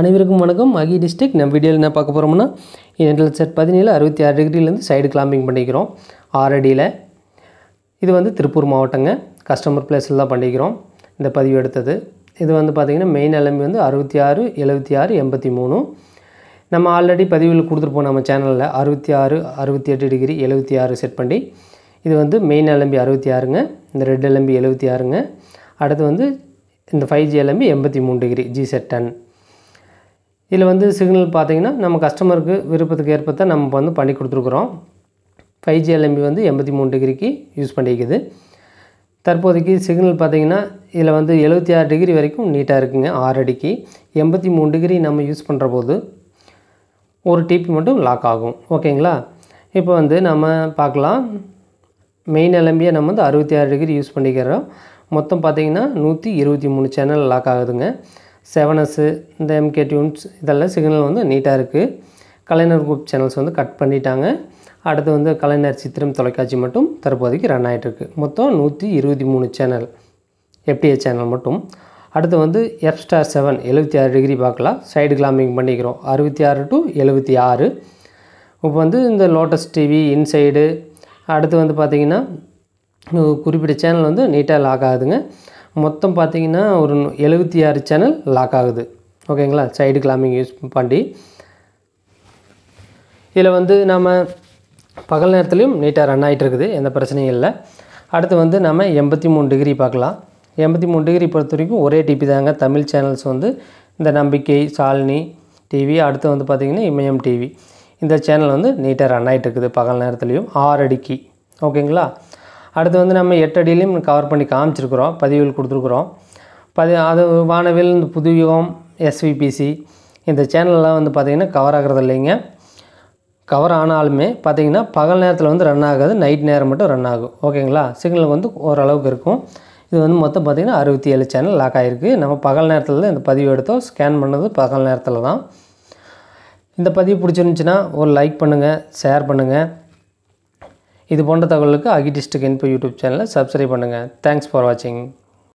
அனைவருக்கும் வணக்கம். மகி டிஸ்ட்ரிக் நம்ம வீடியோவில் என்ன பார்க்க போகிறோம்னா ரெண்டு செட் பதினேழு அறுபத்தி ஆறு டிகிரிலேருந்து சைடு கிளாம்பிங் பண்ணிக்கிறோம். ஆறடியில் இது வந்து திருப்பூர் மாவட்டங்க. கஸ்டமர் பிளேஸில் தான் பண்ணிக்கிறோம். இந்த பதிவு எடுத்தது. இது வந்து பார்த்திங்கன்னா மெயின் எலம்பி வந்து அறுபத்தி ஆறு எழுபத்தி ஆறு எண்பத்தி மூணு. நம்ம ஆல்ரெடி பதிவில் கொடுத்துருப்போம் நம்ம சேனலில் அறுபத்தி ஆறு அறுபத்தி எட்டு டிகிரி எழுபத்தி ஆறு செட் பண்ணி இது வந்து மெயின் எலம்பி அறுபத்தி ஆறுங்க. இந்த ரெட் எலம்பி எழுபத்தி ஆறுங்க. அடுத்து வந்து இந்த ஃபைவ் ஜி எலம்பி எண்பத்தி மூணு டிகிரி ஜி செட் டென் இதில் வந்து சிக்னல் பார்த்தீங்கன்னா நம்ம கஸ்டமருக்கு விருப்பத்துக்கு ஏற்ப தான் நம்ம வந்து பண்ணி கொடுத்துருக்குறோம். ஃபைவ் ஜி எல்எம்பி வந்து எண்பத்தி மூணு டிகிரிக்கு யூஸ் பண்ணிக்குது. தற்போதைக்கு சிக்னல் பார்த்திங்கன்னா இதில் வந்து எழுபத்தி ஆறு டிகிரி வரைக்கும் நீட்டாக இருக்குங்க ஆறு அடிக்கு. எண்பத்தி மூணு டிகிரி நம்ம யூஸ் பண்ணுற போது ஒரு டிபி மட்டும் லாக் ஆகும். ஓகேங்களா? இப்போ வந்து நம்ம பார்க்கலாம். மெயின் எலம்பியை நம்ம வந்து அறுபத்தி ஆறு டிகிரி யூஸ் பண்ணிக்கிறோம். மொத்தம் பார்த்தீங்கன்னா நூற்றி இருபத்தி மூணு சேனல் லாக் ஆகுதுங்க. செவனஸு இந்த எம்கே டியூன்ஸ் இதெல்லாம் சிக்னல் வந்து நீட்டாக இருக்குது கலைஞர் குரூப் சேனல்ஸ் வந்து கட் பண்ணிட்டாங்க. அடுத்து வந்து கலைஞர் சித்திரம் தொலைக்காட்சி மட்டும் தற்போதைக்கு ரன் ஆகிட்டுருக்கு மொத்தம் நூற்றி இருபத்தி மூணு சேனல் எஃப்டிஏ சேனல் மட்டும். அடுத்து வந்து எஃப் ஸ்டார் செவன் எழுபத்தி ஆறு டிகிரி பார்க்கலாம். சைடு கிளாம்பிங் பண்ணிக்கிறோம். அறுபத்தி ஆறு டு எழுபத்தி ஆறு. இப்போ வந்து இந்த லோட்டஸ் டிவி இன்சைடு அடுத்து வந்து பார்த்திங்கன்னா குறிப்பிட்ட சேனல் வந்து நீட்டாக லாக் ஆகுதுங்க. மொத்தம் பார்த்திங்கன்னா ஒரு எழுபத்தி ஆறு சேனல் லாக் ஆகுது. ஓகேங்களா? சைடு கிளாமிங் யூஸ் பண்ணி. இதில் வந்து நம்ம பகல் நேரத்துலையும் நீட்டாக ரன் ஆகிட்டு இருக்குது எந்த பிரச்சனையும் இல்லை. அடுத்து வந்து நம்ம எண்பத்தி மூணு டிகிரி பார்க்கலாம். எண்பத்தி மூணு டிகிரி பொறுத்த வரைக்கும் ஒரே டிபி தாங்க. தமிழ் சேனல்ஸ் வந்து இந்த நம்பிக்கை சாலினி டிவி அடுத்து வந்து பார்த்திங்கன்னா இமயம் டிவி இந்த சேனல் வந்து நீட்டாக ரன் ஆகிட்டு இருக்குது பகல் நேரத்துலையும். ஆறடிக்கு ஓகேங்களா? அடுத்து வந்து நம்ம எட்டு அடியிலையும் கவர் பண்ணி காமிச்சிருக்கிறோம். பதிவில் கொடுத்துருக்குறோம். பதி அது வானவில் இந்த புதுயுகம் எஸ்விபிசி இந்த சேனல்லாம் வந்து பார்த்திங்கன்னா கவர் ஆகிறது இல்லைங்க. கவர் ஆனாலுமே பார்த்தீங்கன்னா பகல் நேரத்தில் வந்து ரன் ஆகாது நைட் நேரம் மட்டும் ரன் ஆகும். ஓகேங்களா? சிக்னல் வந்து ஓரளவுக்கு இருக்கும். இது வந்து மொத்தம் பார்த்திங்கன்னா அறுபத்தி ஏழு சேனல் லாக் ஆகிருக்கு நம்ம பகல் நேரத்தில் தான் இந்த பதிவு எடுத்தோம். ஸ்கேன் பண்ணது பகல் நேரத்தில் தான். இந்த பதிவு பிடிச்சிருந்துச்சின்னா ஒரு லைக் பண்ணுங்கள் ஷேர் பண்ணுங்கள் இது போன்ற தகவலுக்கு அகி டிஸ்ட்ரிக் இன்போ யூடியூப் சேனலை சப்ஸ்கிரைப் பண்ணுங்கள் தேங்க்ஸ் ஃபார் வாட்சிங்